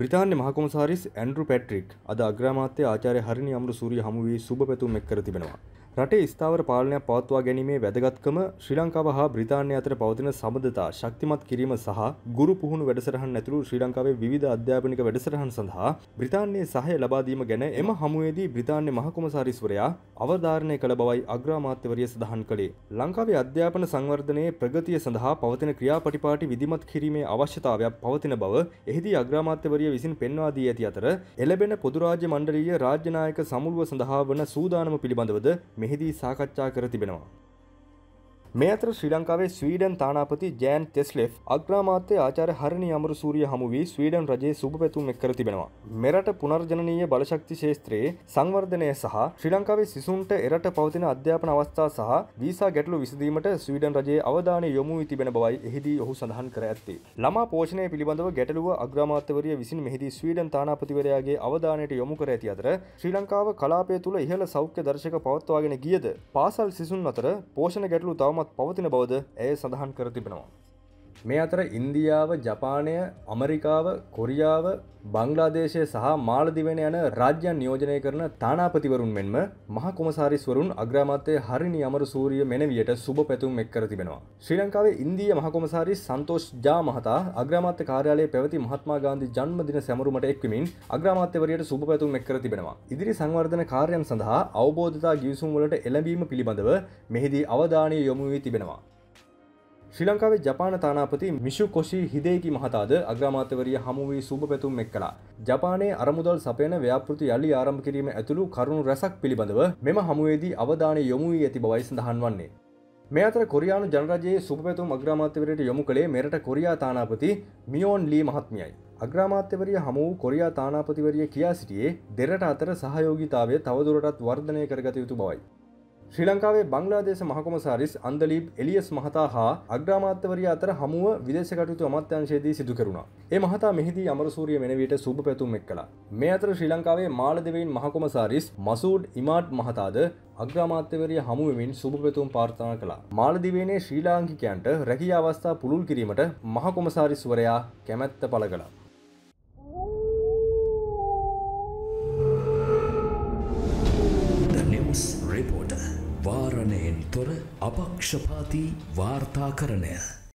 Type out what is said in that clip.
බ්‍රතාන්‍ය මහකොමසාරිස් Andrew Patrick අද අග්‍රාමාත්‍ය ආචාරය හරිනි අමරු සූරිය හමුවී සුභ පැතුම් එක් කර තිබෙනවා. රටේ ස්ථාවර පාලනයක් පවත්වා ගැනීමේ වැදගත්කම ශ්‍රී ලංකාව හා බ්‍රිතාන්‍ය අතර පවතින සබඳතා ශක්තිමත් කිරීම සහ ගුරු පුහුණු වැඩසටහන් ඇතුළු ශ්‍රී ලංකාවේ විවිධ අධ්‍යාපනික වැඩසටහන් සඳහා බ්‍රිතාන්‍යයේ සහය ලබා දීම ගැන එම හමුවේදී බ්‍රිතාන්‍ය මහකොමසාරිස්වරයා අවධාරණය කළ බවයි අග්‍රාමාත්‍යවරිය සඳහන් කළේ. ලංකාවේ අධ්‍යාපන සංවර්ධනයේ ප්‍රගතිය සඳහා පවතින ක්‍රියාපටිපාටි විධිමත් කිරීමේ අවශ්‍යතාවයක් පවතින බව එහිදී අග්‍රාමාත්‍යවරිය විසින් පෙන්වා දී ඇති අතර එළබෙන පොදු රාජ්‍ය මණ්ඩලීය රාජ්‍ය නායක සමුළුව සඳහා වන සූදානම පිළිබඳවද මෙහිදී සාකච්ඡා කර තිබෙනවා. මේ අතර ශ්‍රී ලංකාවේ ස්වීඩන් තානාපති ජෑන් තෙස්ලෙෆ් අග්‍රාමාත්‍ය ආචාර්ය හරණි අමරසූරිය හමු වී ස්වීඩන් රජයේ සුබ පැතුම් එක් කර තිබෙනවා. මෙරට පුනර්ජනනීය බලශක්ති ශේත්‍රයේ සංවර්ධනය සහ ශ්‍රී ලංකාවේ සිසුන්ට එරට පවතින අධ්‍යාපන අවස්ථා සහ වීසා ගැටලු විසඳීමට ස්වීඩන් රජයේ අවධානය යොමු වී තිබෙන බවයි එහිදී ඔහු සඳහන් කර ඇත්තේ. ළමා පෝෂණය පිළිබඳව ගැටලුව අග්‍රාමාත්‍යවරිය විසින් මෙහිදී ස්වීඩන් තානාපතිවරයාගේ අවධානයට යොමු කර ඇති අතර ශ්‍රී ලංකාව කලාපය තුළ ඉහළ සෞඛ්‍ය දර්ශක පවත්වාගෙන ගියද පාසල් සිසුන් අතර පෝෂණ ගැටලු තවම තවමත් පවතින බවද ඇය සඳහන් කර තිබෙනවා. මේ අතර ඉන්දියාව ජපානය අමරිකාව කොරියාව බංග්ලාදේශය සහ මාලදිවෙන යන රාජ්‍යන් නියෝජනය කරන තානාපතිවරුන් මෙන්ම මහ කොමසාරිස්වරුන් අග්‍රාමාත්‍යය හරිනි අමර සූරිය මෙනවියට සුබ පැතුම් එක් කර තිබෙනවා. ශ්‍රී ලංකාවේ ඉන්දිය මහකොමසාරිස් සන්තෝෂ් ජා මහතා අග්‍රාමාත්‍ය කාර්යාලයේ පැවති මහත්මා ගාන්ධි ජන්මදින සැමරුමට එක්වමින් අග්‍රාමාත්‍යවරයට සුබ පැතුම් එක් කර තිබෙනවා. ඉදිරි සංවර්ධන කාර්යයන් සඳහා අවබෝධතා ගිවිසුම් වලට එළඹීම පිළිබඳව මෙහිදී අවධානය යොමු වී තිබෙනවා. ශ්‍රී ලංකාවේ ජපාන තානාපති මිශු කොෂි හිදේකි මහතාද අග්‍රාමාත්‍යවරිය හමු වී සුබ පැතුම් එක් කළා. ජපානයේ අරමුදල් සපයන ව්‍යාපෘති යළි ආරම්භ කිරීම ඇතුළු කරුණු රැසක් පිළිබඳව මෙම හමුවේදී අවධානය යොමු වී ඇති බවයි සඳහන් වන්නේ. මේ අතර කොරියානු ජනරජයේ සුබ පැතුම් අග්‍රාමාත්‍යවරයට යොමු කළේ මෙරට කොරියා තානාපති මියෝන් ලී මහත්මියයි. අග්‍රාමාත්‍යවරිය හමු වූ කොරියා තානාපතිවරිය කියා සිටියේ දෙරට අතර සහයෝගීතාවය තවදුරටත් වර්ධනය කරගත යුතු බවයි. ශ්‍රී ලංකාවේ බංග්ලාදේශ මහකොමසාරිස් අන්දලීබ් එලියස් මහතා හා අග්‍රාමාත්‍යවරිය අතර හමුව විදේශ කටයුතු අමාත්‍යංශයේදී සිදු කෙරුණා. ඒ මහතා මෙහිදී අමරසූරිය මෙනවියට සුබ පැතුම් එක් කළා. මේ අතර ශ්‍රී ලංකාවේ මාලදිවයින් මහකොමසාරිස් මසූඩ් ඉමාඩ් මහතාද අග්‍රාමාත්‍යවරිය හමුවමින් සුබ පැතුම් ප්‍රාර්ථනා කළා. මාලදිවයිනේ ශ්‍රී ලාංකිකයන්ට රැකිය අවස්ථා පුළුල් කිරීමට මහකොමසාරිස්වරයා කැමැත්ත පළ කළා. රිපෝට වාරණයෙන් තොර අපක්ෂපාති වාර්තාකරණය.